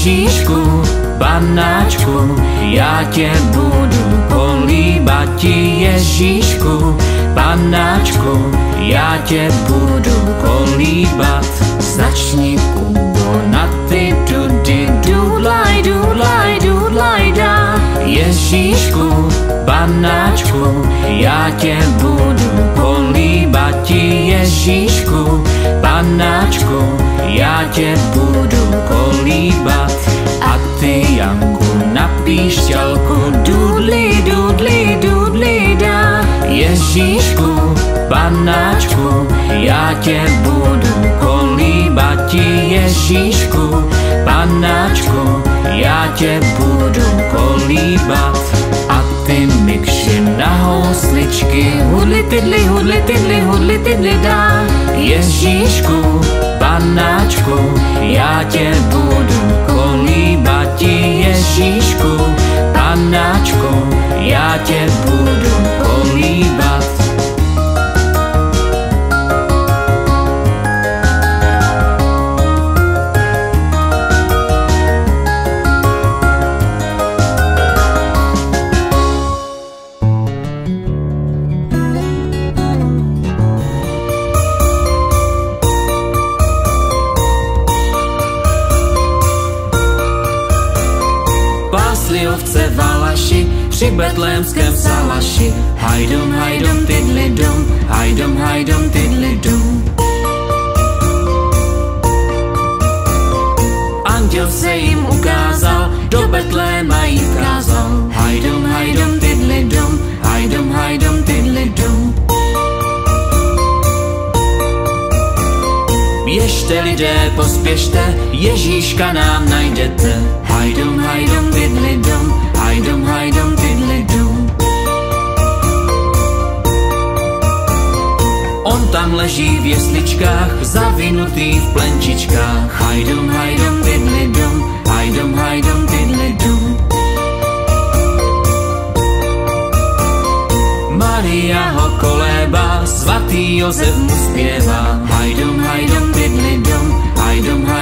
Ježíšku, panáčku, já tě budu políbat ti Ježíšku, panáčku, já tě budu kolíbat. Začni na ty dudy, dudlaj, dudlaj, dudlaj dá. Ježíšku, panáčku, já tě budu kolíbat ti Ježíšku, panáčku, já tě budu kolíbat. A ty Janku napíš tělku, dudli, dudli, dudli dá. Ježíšku, panáčku, já tě budu kolíbat ti Ježíšku, panáčku, já tě budu kolíbat. A na housličky, hudli tydli, hudli tydli, hudli tydli dá. Ježíšku, panáčku, já tě budu kolíbat Ježíšku, panáčku, já tě budu Pásli ovce valaši při betlémském salaši. Hajdom, hajdom, tydli dom, hajdom, hajdom, tydli dom. Anděl se jim ukázal, do Betléma jí vkázal. Hajdom, hajdom, tydli dom, hajdom, hajdom, tydli dom. Běžte lidé, pospěšte, Ježíška nám najdete. Hajdom, hajdom, tydli dom, hajdom, hajdom, tydli dom. On tam leží v jesličkách, zavinutý v plenčičkách. Hajdom, hajdom, tydli dom, hajdom, hajdom, tydli dom. Maria ho koléba, svatý Josef mu zpěvá. Hajdom, hajdom, tydli dom, hajdom, hajdom,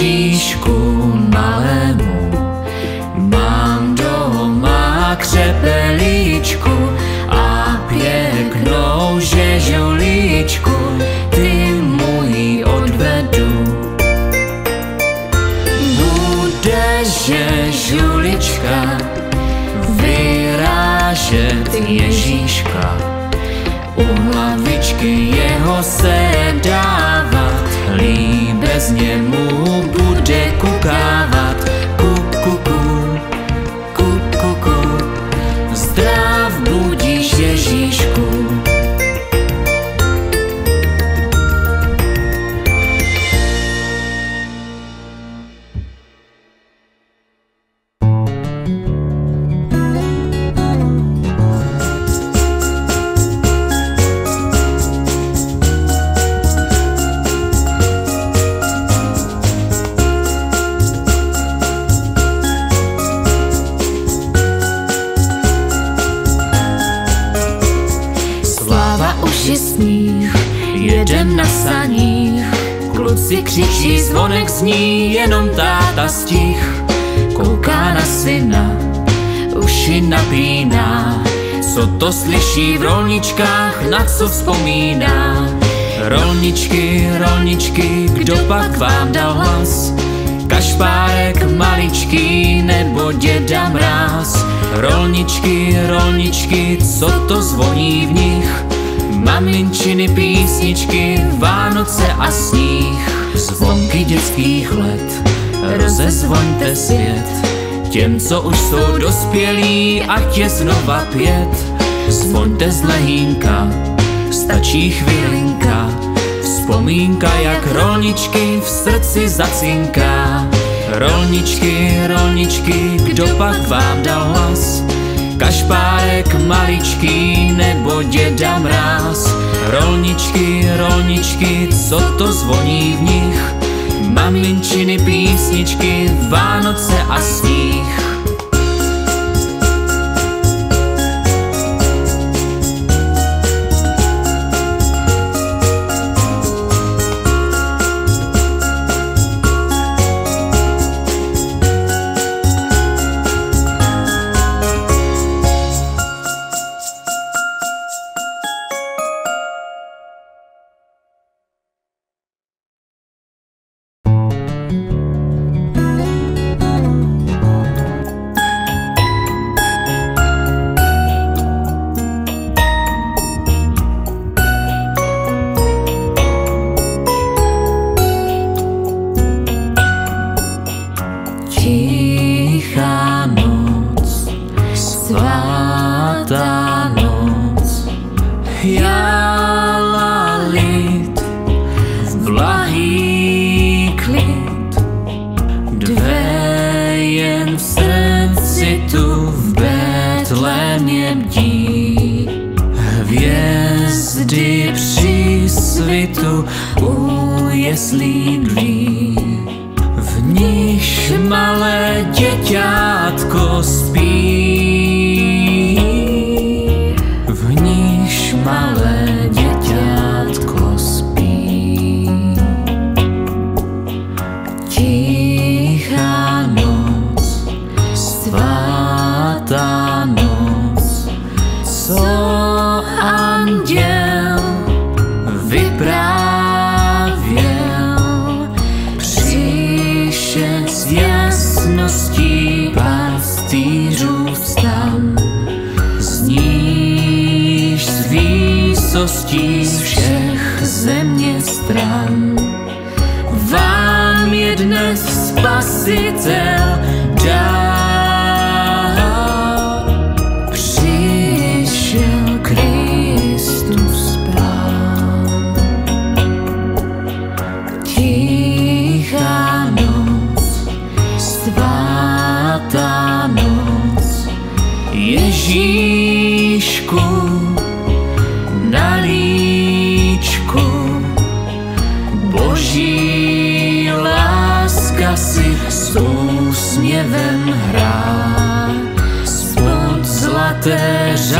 Ježíšku malému. Mám doma křepelíčku a pěknou žežolíčku, ty můj odvedu. Bude žežulička vyrážet Ježíška u hlavičky jeho se dávat, líbezně mu bude či sníh, jedem na saních. Kluci křičí, zvonek zní, jenom táta stih. Kouká na syna, uši napíná, co to slyší v rolničkách, na co vzpomíná. Rolničky, rolničky, kdo pak vám dal hlas? Kašpárek maličký nebo děda mráz Rolničky, rolničky, co to zvoní v nich Maminčiny písničky, Vánoce a sníh. Zvonky dětských let, rozezvoňte svět. Těm, co už jsou dospělí, ať je znova pět. Zvoňte z lehínka, stačí chvilinka. Vzpomínka jak rolničky v srdci zacinká. Rolničky, rolničky, kdo pak vám dal hlas? Kašpárek maličký nebo děda mráz Rolničky, rolničky, co to zvoní v nich? Maminčiny písničky, Vánoce a sníh země stran. Vám je dnes spasitel dál. portas já.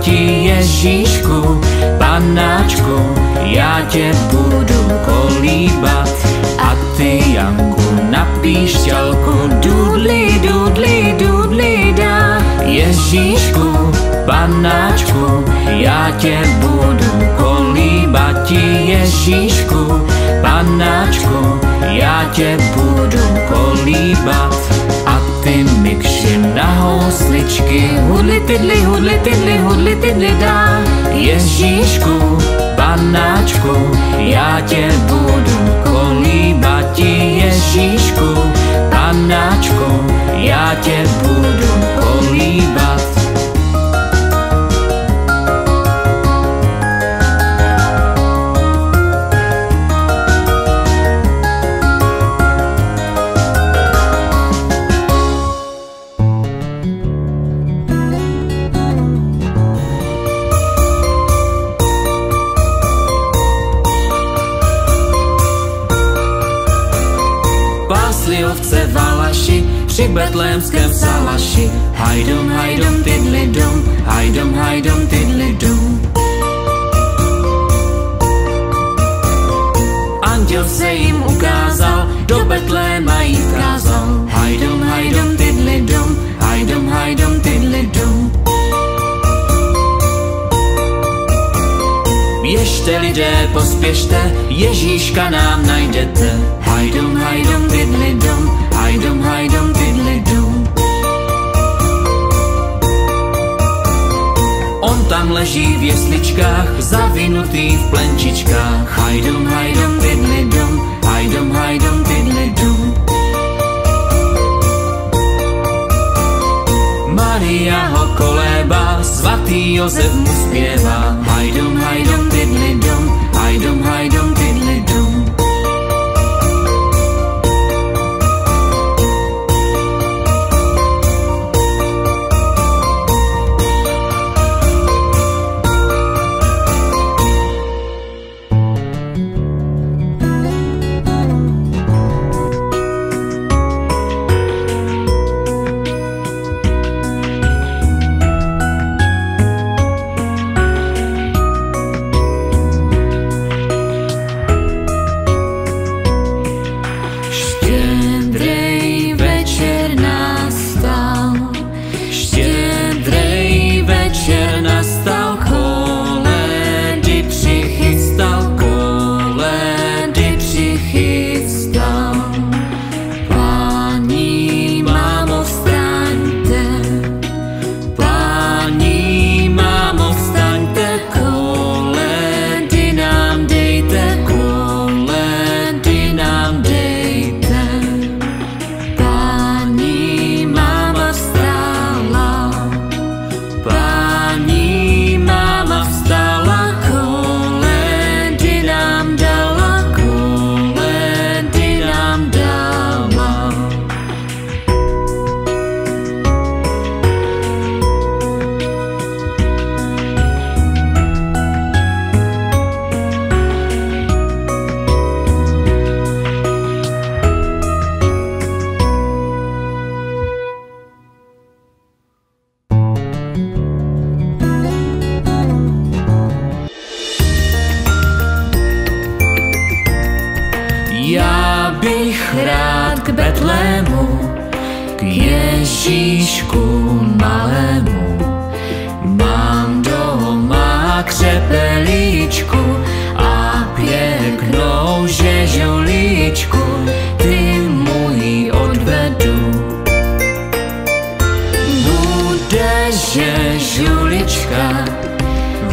ti Ježíšku, panáčku, já tě budu kolíbat a ty Janku na píšťalku dudli, dudli, dudli dá. Ježíšku, panáčku, já tě budu kolíbat ti Ježíšku, panáčku, já tě budu kolíbat a ty mikši na housličky hudli tydli, hudli tydli, hudli tydli dá. Ježíšku, panáčku, já tě budu kolíbat ti Ježíšku, panáčku, já tě budu betlémském salaši. Hajdom, hajdom, tydli dom, hajdom, hajdom, tydli dom. Anděl se jim ukázal, do Betléma jí vkázal. Hajdom, hajdom, tydli dom, hajdom, hajdom, tydli dom. Běžte lidé, pospěšte, Ježíška nám najdete. Hajdom, hajdom, tydli dom, tam leží v jesličkách, zavinutý v plenčičkách. Hajdom, hajdom, tydli dom, hajdom, hajdom, tydli dom. Maria ho koléba, svatý Josef mu zpěvá. Hajdom, hajdom, tydli Betlému, k Ježíšku malému. Mám doma křepelíčku a pěknou žežuličku, ty můj odvedu. Bude žežulička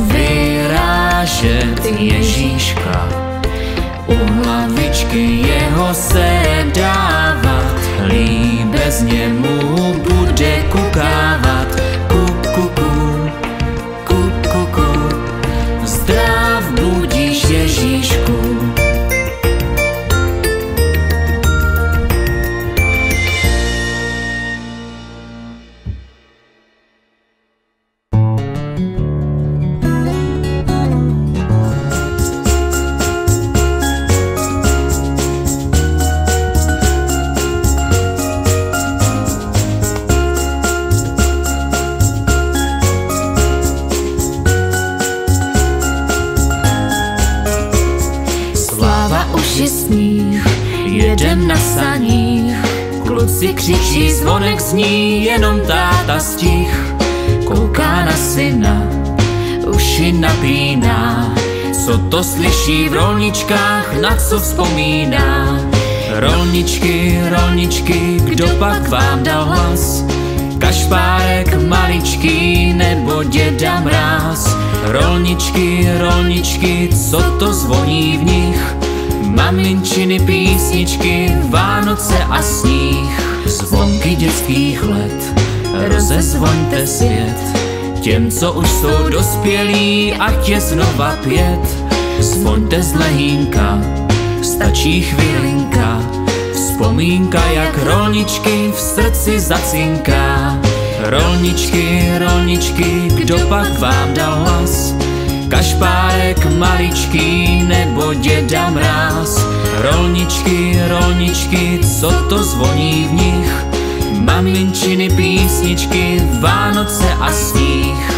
vyrážet Ježíška u hlavičky jeho se dávat, líbezně mu bude kukávat. Dědem na saních. Kluci křičí, zvonek zní, jenom táta stih. Kouká na syna, uši napíná, co to slyší v rolničkách, na co vzpomíná. Rolničky, rolničky, kdo pak vám dal hlas? Kašpárek maličký nebo děda mráz Rolničky, rolničky, co to zvoní v nich Maminčiny písničky, Vánoce a sníh. Zvonky dětských let, rozezvoňte svět. Těm, co už jsou dospělí, ať je znova pět. Zvoňte z lehínka, stačí chvilinka. Vzpomínka jak rolničky v srdci zacinká. Rolničky, rolničky, kdo pak vám dal hlas? Kašpárek maličký nebo děda mráz Rolničky, rolničky, co to zvoní v nich? Maminčiny písničky, Vánoce a sníh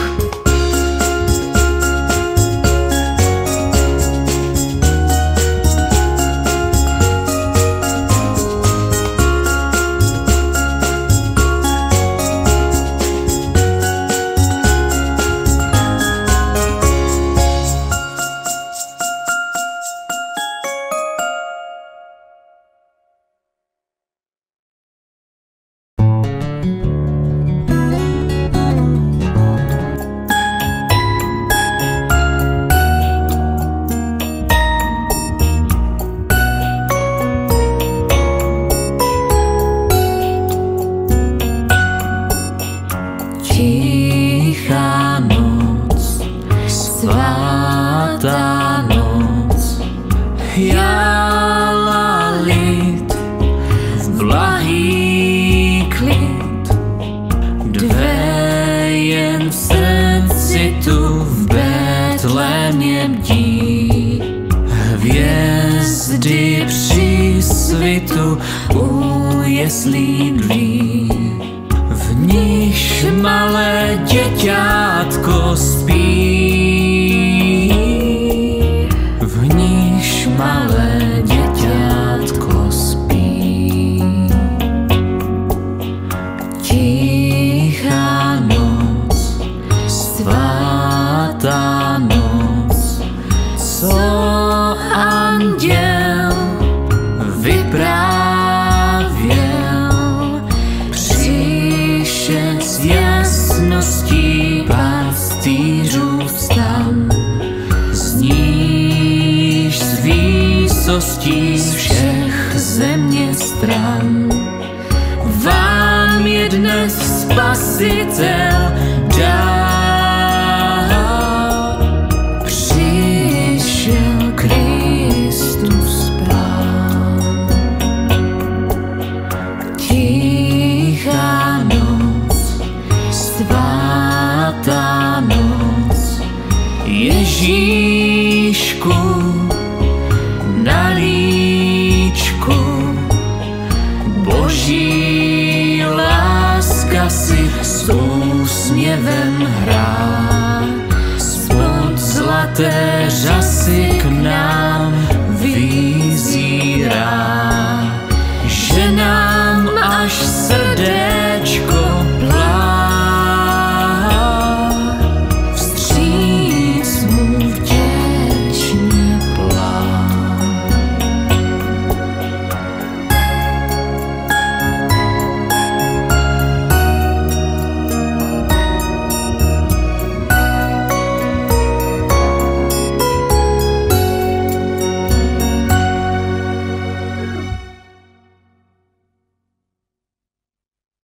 city até já sei.